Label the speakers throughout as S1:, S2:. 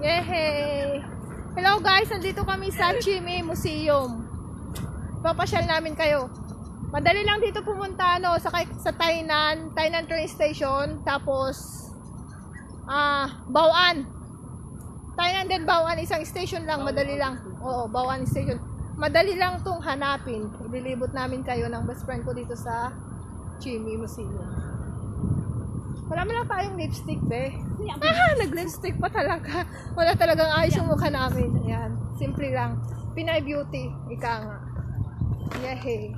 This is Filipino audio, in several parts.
S1: Yehey! Hello guys, nandito kami sa Chimi Museum. Papasyal namin kayo. Madali lang dito pumunta no, sa, sa Tainan, Tainan train station, tapos ah, Bawan. Tainan din Bawan, isang station lang, madali lang. Oo, Bawan station. Madali lang tong hanapin. Ililibot namin kayo ng best friend ko dito sa Chimi Museum. Wala mo lang tayong lipstick, be. Ah, nag-lipstick pa talaga. Wala talagang ayos yung mukha namin. Ayan, simple lang. Pinay beauty, ika nga. Yehey.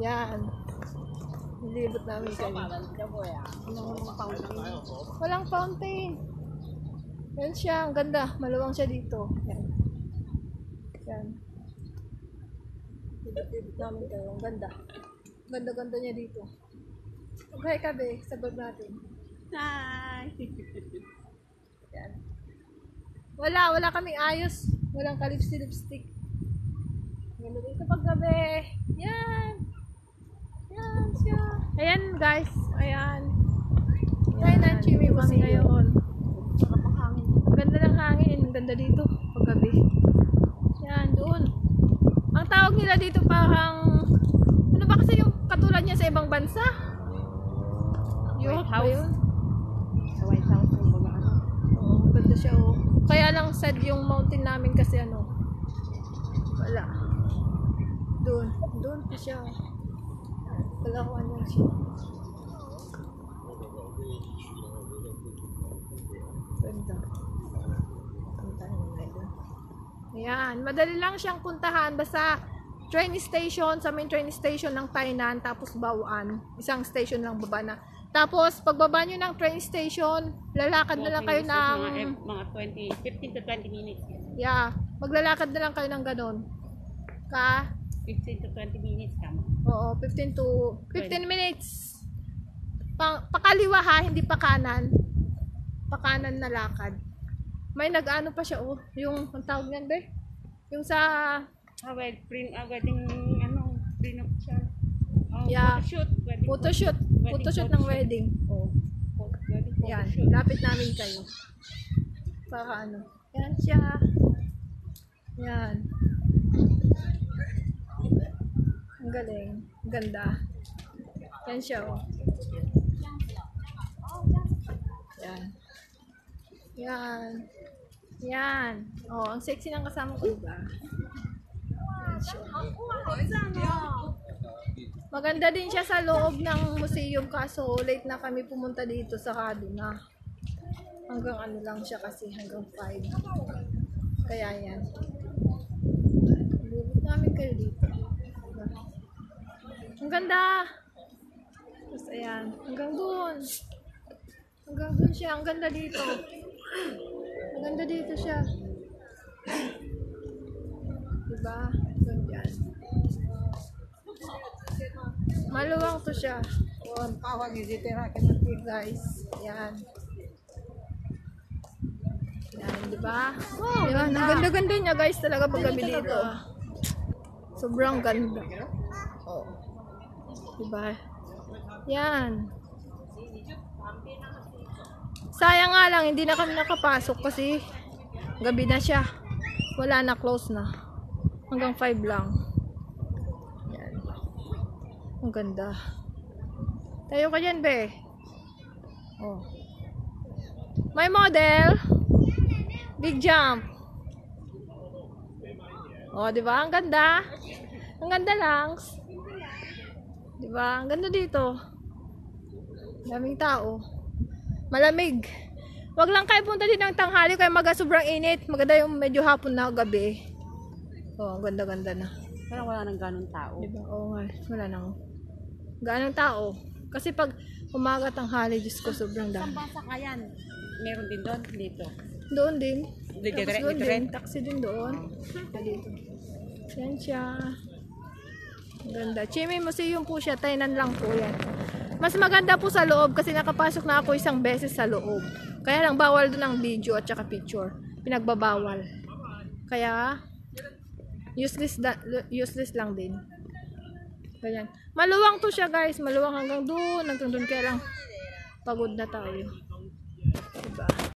S1: Yan. Nilibot namin kayo. Walang fountain. Yan siya, ang ganda. Maluwang siya dito. Yan. Yan. Nilibot namin kayo. Ang ganda. Ganda-ganda niya dito. Okay ka, be. Sabag natin.
S2: Hi!
S1: Yan. Wala, wala kaming ayos. Walang kalipsi-lipstick. Ganda dito paggabi. Yan. Yan siya. Ayan, guys. Ayan. Ayan, ang chimmy kami ngayon. Ang Ganda ng hangin. Ang Ganda dito paggabi. Yan, doon. Ang tawag nila dito parang ano ba kasi yung katulad niya sa ibang bansa? Europe ba
S2: House.
S1: yun?
S2: Sa White House yung mga ano.
S1: Oo, ganda siya oh. Kaya lang sad yung mountain namin kasi ano. Wala. Doon. Doon pa siya. Wala ko ano siya. Ganda. Ayan. Madali lang siyang puntahan. Basta train station, sa main train station ng Tainan, tapos Bawaan. Isang station lang baba na. Tapos, pagbaba nyo ng train station, lalakad na lang kayo ng...
S2: Mga, mga 20, 15 to 20 minutes.
S1: Yeah. Maglalakad na lang kayo ng ganun. Ka?
S2: 15 to 20 minutes kamo.
S1: Oo, 15 to 15 minutes. Pa, pakaliwa ha, hindi pa kanan. Pakanan na lakad. May nag-ano pa siya oh, yung ang tawag niyan be? Yung sa
S2: Ah, well, print, ah, wedding, ano, print of child. Oh,
S1: Yeah.
S2: Photoshoot. Wedding
S1: photoshoot,
S2: Wedding
S1: photoshoot ng wedding. Oh.
S2: Wedding
S1: Yan, lapit namin kayo. Para ano. Yan siya. Yan. Ang galing. Ang Ganda. Yan siya, oh. Yan. Yan. Yan. Oh, ang sexy ng kasama ko, diba? Yan siya. Maganda din siya sa loob ng museum kaso late na kami pumunta dito sa Kaduna. Hanggang ano lang siya kasi hanggang 5. Kaya yan. Lulot namin kayo dito. Ang ganda! Tapos ayan, hanggang doon. Hanggang doon siya, ang ganda dito. Ang ganda dito siya. Diba? Ganyan. Maluwang to siya. Oh, ang pawang isitira ka natin guys. Yan. Yan, di ba? Oh, Yan, ang ganda-ganda niya guys talaga pag gabi dito. Sobrang ganda. Oh. Di ba? Yan. Sayang nga lang, hindi na kami nakapasok kasi gabi na siya. Wala na, close na. Hanggang 5 lang. Ang ganda. Tayo ka dyan, be. Oh. May model. Big jump. Oh, di ba? Ang ganda. Ang ganda lang. Di ba? Ang ganda dito. Daming tao. Malamig. Wag lang kayo punta din ng tanghali kaya maga sobrang init. Maganda yung medyo hapon na gabi. Oh, ang ganda-ganda na.
S2: Parang wala nang ganun tao.
S1: Diba? Oo nga. Wala nang ganong tao. Kasi pag umaga tanghali, Diyos ko, sobrang
S2: Saan
S1: dami.
S2: bansa ka yan? Meron din doon, dito.
S1: Doon din.
S2: Dito
S1: Tapos doon din. Taxi din doon. Dito. Yan siya. Ganda. Chimay Museum po siya. Tainan lang po yan. Mas maganda po sa loob kasi nakapasok na ako isang beses sa loob. Kaya lang bawal doon ang video at saka picture. Pinagbabawal. Kaya useless da, useless lang din. Ganyan. Maluwang to siya guys. Maluwang hanggang doon. Hanggang doon kaya lang pagod na tayo.